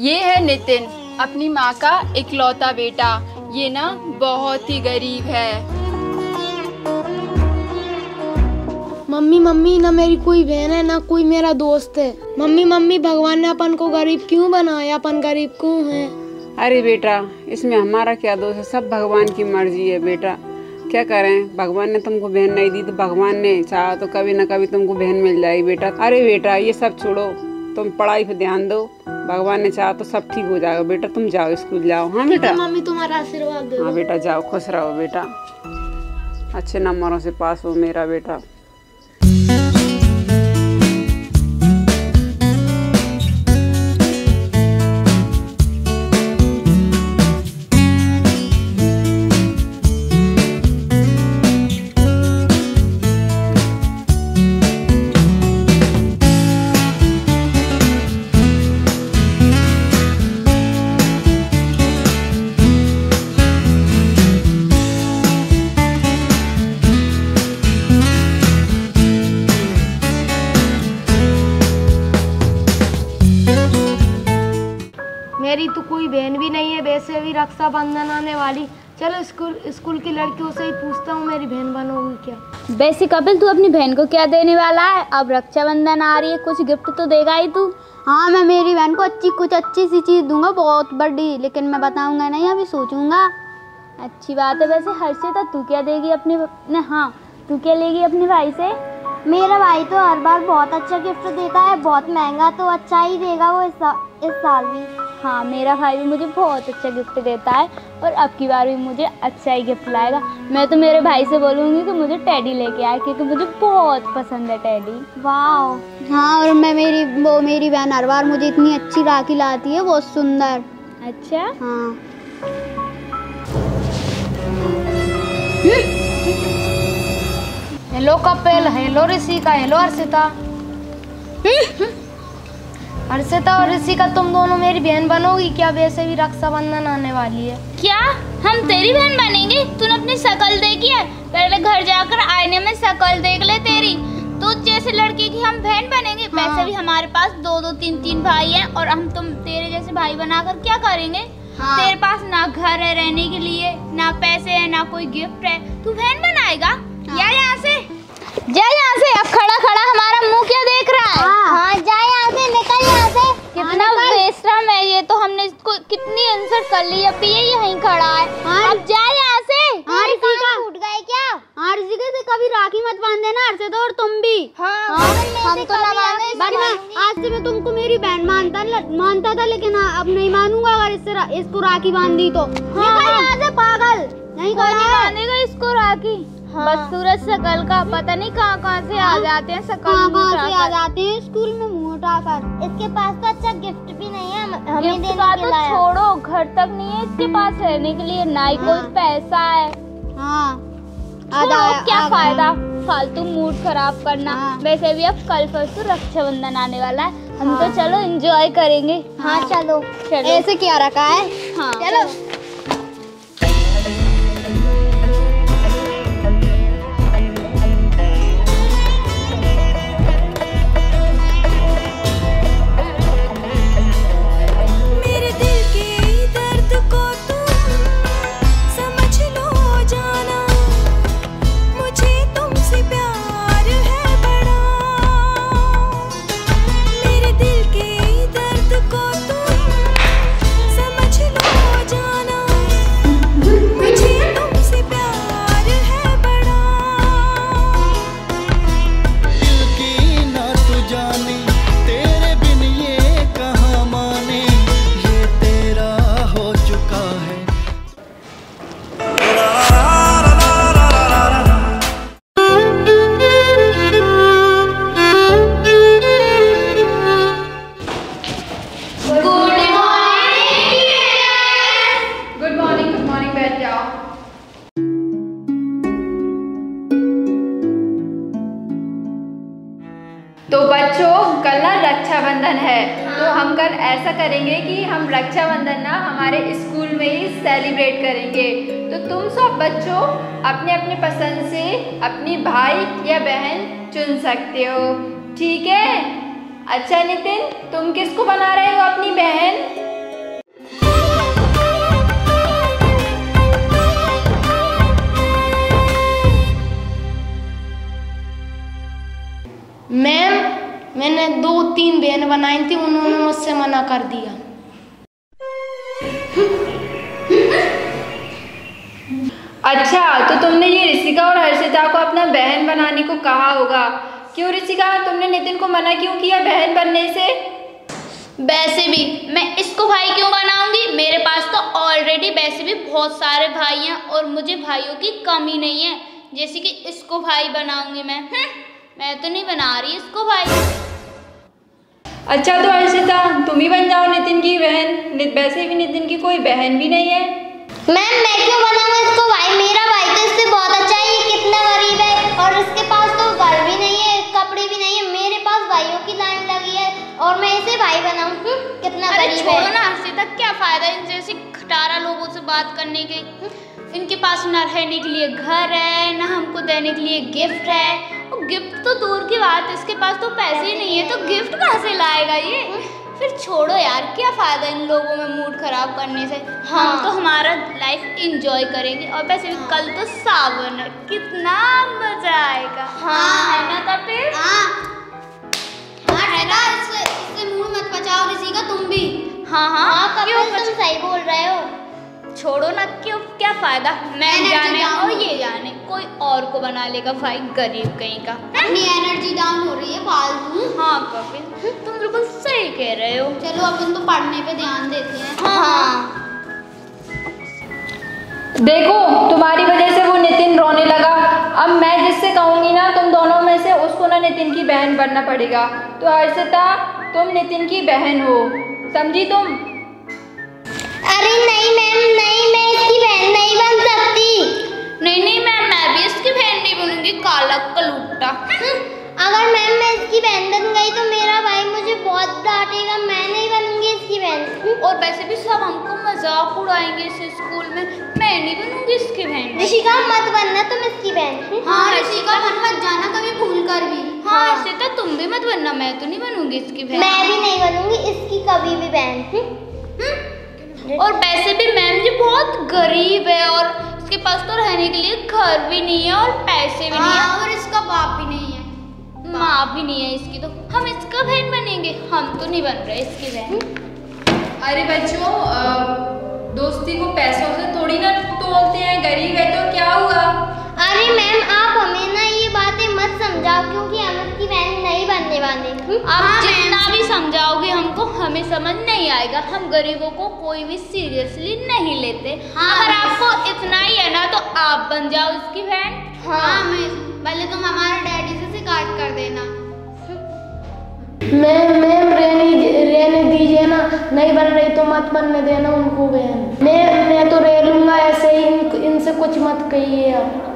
ये है नितिन अपनी माँ का इकलौता बेटा। ये ना बहुत ही गरीब है। मम्मी मम्मी ना मेरी कोई बहन है ना कोई मेरा दोस्त है। मम्मी मम्मी भगवान ने अपन को गरीब क्यों बनाया? अपन गरीब क्यों हैं? अरे बेटा इसमें हमारा क्या दोष है? सब भगवान की मर्ज़ी है बेटा। क्या करें? भगवान ने तुमको बहन नहीं दी तो भगवान ने चाहा तो कभी ना कभी तुमको बहन मिल जाएगी बेटा। अरे बेटा ये सब छोड़ो। तुम पढ़ाई पे ध्यान दो। भगवान ने चाहा तो सब ठीक हो जाएगा। बेटा तुम जाओ स्कूल जाओ। हाँ बेटा? मम्मी तुम्हारा आशीर्वाद दे हाँ बेटा जाओ। खुश रहो बेटा। अच्छे नंबरों से पास हो मेरा बेटा। बहन भी नहीं है वैसे भी रक्षाबंधन आने वाली। चलो स्कूल स्कूल की लड़कियों से ही पूछता हूँ मेरी बहन बनोगी क्या? वैसे कपिल तू अपनी बहन को क्या देने वाला है? अब रक्षाबंधन आ रही है कुछ गिफ्ट तो देगा ही तू। हाँ मैं मेरी बहन को अच्छी कुछ अच्छी सी चीज़ दूँगा बहुत बड़ी लेकिन मैं बताऊँगा नहीं अभी सोचूँगा। अच्छी बात है वैसे हर्षिता तू क्या देगी अपने ने हाँ तू क्या लेगी अपने भाई से? मेरा भाई तो हर बार बहुत अच्छा गिफ्ट देता है बहुत महँगा तो अच्छा ही देगा वो इस, सा, इस साल भी। हाँ मेरा भाई भी मुझे बहुत अच्छा गिफ्ट देता है और अब की बार भी मुझे अच्छा ही गिफ्ट लाएगा। मैं तो मेरे भाई से बोलूँगी कि मुझे टैडी लेके आए क्योंकि मुझे बहुत पसंद है टैडी वाह हाँ और मैं मेरी वो मेरी बहन हर बार मुझे इतनी अच्छी राखी लाती है बहुत सुंदर। अच्छा? हाँ। Hello Kapil hello Rishika hello Harshita Harshita और ऋषिका तुम दोनों मेरी बहन बनोगी क्या? वैसे भी रक्षाबंधन आने वाली है। क्या? हम तेरी बहन बनेंगे? तूने अपनी शक्ल देखी है? पहले घर जाकर आईने में शक्ल देख ले तेरी। तो जैसे लड़की की हम बहन बनेंगे हाँ। वैसे भी हमारे पास दो दो तीन तीन भाई हैं और हम तुम तेरे जैसे भाई बनाकर क्या करेंगे? हाँ। तेरे पास ना घर है रहने के लिए ना पैसे है ना कोई गिफ्ट है। तू बहन बनाएगा? या यहाँ से। जा यहाँ से। अब खड़ा खड़ा हमारा मुँह क्या देख रहा है? हाँ। हाँ जा यहाँ से निकल यहाँ से। कितना बेशरम है ये तो हमने इसको कितनी इंसल्ट कर ली। अब ये यहीं खड़ा है। हाँ। अब जा यहाँ से। हाँ ऋषिका टूट गए क्या? हाँ ऋषिका से कभी राखी मत बाँध देना हर्षिता और तुम भी। हाँ, हम तो मैं आज से मैं तुमको मेरी बहन मानता मानता था लेकिन हाँ, अब नहीं मानूँगा अगर इससे इसको राखी बाँध दी तो से पागल। नहीं है बांधेगा इसको राखी। बस सूरज शकल का पता नहीं कहाँ कहाँ से आ जाते हैं शकल कहाँ कहाँ से आ जाते हैं? स्कूल में मुँह उठाकर इसके पास तो अच्छा गिफ्ट भी नहीं है हमें गिफ्ट देने का तो। छोड़ो घर तक नहीं है इसके पास रहने के लिए ना ही कोई हाँ। पैसा है। हाँ। छोड़ो क्या फ़ायदा? फालतू मूड खराब करना। हाँ। वैसे भी अब कल परसों रक्षाबंधन आने वाला है। हम हाँ। तो चलो एंजॉय करेंगे। हाँ चलो। चलो। ऐसे क्या रखा है? हाँ चलो। तो बच्चों, कल ना रक्षाबंधन है। तो हम कल ऐसा करेंगे कि हम रक्षाबंधन ना हमारे स्कूल में ही सेलिब्रेट करेंगे। तो तुम सब बच्चों अपने अपने पसंद से अपनी भाई या बहन चुन सकते हो। ठीक है? अच्छा नितिन, तुम किसको बना रहे हो अपनी बहन? बनाई थी उन्होंने मुझसे मना कर दिया। अच्छा तो तुमने ये ऋषिका और हर्षिता को अपना बहन बनाने को कहा होगा। क्यों ऋषिका तुमने नितिन को मना क्यों किया बहन बनने से? वैसे भी मैं इसको भाई क्यों बनाऊँगी? मेरे पास तो ऑलरेडी वैसे भी बहुत सारे भाई हैं और मुझे भाइयों की कमी नहीं है। जैसे कि इसको भाई बनाऊँगी मैं। हम्म, मैं तो नहीं बना रही इसको भाई। अच्छा तो हर्षिता तुम ही बन जाओ नितिन की बहन। वैसे भी नितिन की कोई बहन भी नहीं है। मैम मैं क्यों बनाऊँगा इसको भाई? मेरा भाई तो इससे बहुत अच्छा है ये कितना गरीब है। और इसके पास तो घर भी नहीं है कपड़े भी नहीं है मेरे पास भाइयों की लाइन लगी है। और मैं इसे भाई बनाऊँ? हम्म, कितना अरे गरीब छोड़ो है। ना तक क्या फ़ायदा इन जैसे खटारा लोगों से बात करने के? इनके पास ना रहने के लिए घर है न हमको देने के लिए गिफ्ट है। और गिफ्ट तो दूर की बात है इसके पास तो पैसे ही नहीं है तो गिफ्ट कहाँ से लाएगा ये? फिर छोड़ो यार क्या फ़ायदा इन लोगों में मूड खराब करने से? हम हाँ। तो हमारा लाइफ इंजॉय करेंगे और वैसे भी कल तो सावन है कितना मज़ा आएगा। हाँ। है ना तपे हाँ। हाँ ठेका इससे इससे मूड मत बचाओ किसी का तुम भी। हाँ हाँ। क्यों तुम सही बोल रहे हो। छोड़ो ना क्यों क्या फ़ायदा? मैं जाने down और ये जाने कोई और को बना लेगा भाई गरीब कहीं का। अपनी एनर्जी डाउन हो रही है फालतू। हाँ कपिल तुम बिल्कुल सही कह रहे हो। चलो अपन तो पढ़ने पे ध्यान देते हैं। हाँ। देखो तुम्हारी वजह से वो नितिन रोने लगा। अब मैं जिससे कहूँगी ना तुम दोनों में से उसको ना नितिन की बहन बनना पड़ेगा। तो हर्षिता तुम नितिन की बहन हो। समझी तुम? अरे नहीं मैम नहीं मैं इसकी बहन नहीं बन सकती। नहीं नहीं मैम मैं भी इसकी बहन नहीं बनूँगी काला कलूटा। अगर मैम मैं इसकी बहन बन गई तो मेरा भाई मुझे बहुत डांटेगा मैं नहीं बनूँगी इसकी बहन। और वैसे भी सब हमको मज़ाक उड़ाएँगे इस स्कूल में मैं नहीं बनूँगी इसकी बहन। ऋषिका मत बनना तुम इसकी बहन। हाँ ऋषिका बन मत जाना कभी भूल कर भी। हाँ। हर्षिता तुम भी मत बनना मैं तो नहीं बनूँगी इसकी बहन। मैं भी नहीं बनूँगी इसकी कभी भी बहन। और वैसे भी मैम जी बहुत गरीब है और इसके पास तो रहने के लिए घर भी नहीं है और पैसे भी नहीं है। और इसका बाप भी नहीं है। माँ भी नहीं है इसकी तो। हम इसका बहन बनेंगे। हम तो नहीं बन रहे इसकी बहन। अरे बच्चों दोस्ती को पैसों से थोड़ी ना तोलते हैं। गरीब है तो क्या हुआ? अरे मैम आप हमें ना ये बातें मत समझाओ क्योंकि हम इसकी बहन नहीं बनने वाले। आप जितना आएगा हम गरीबों को कोई भी सीरियसली नहीं लेते। हाँ, अगर आपको इतना ही है ना तो आप बन जाओ इसकी बहन। हाँ मैं पहले तुम हमारे डैडी से शिकायत कर देना। मैम मैम रहने रहने दीजिए ना। नहीं बन रही तो मत बनने देना उनको बहन। मैं मैं तो रह लूँगा ऐसे ही इन, इनसे कुछ मत कहिए आप।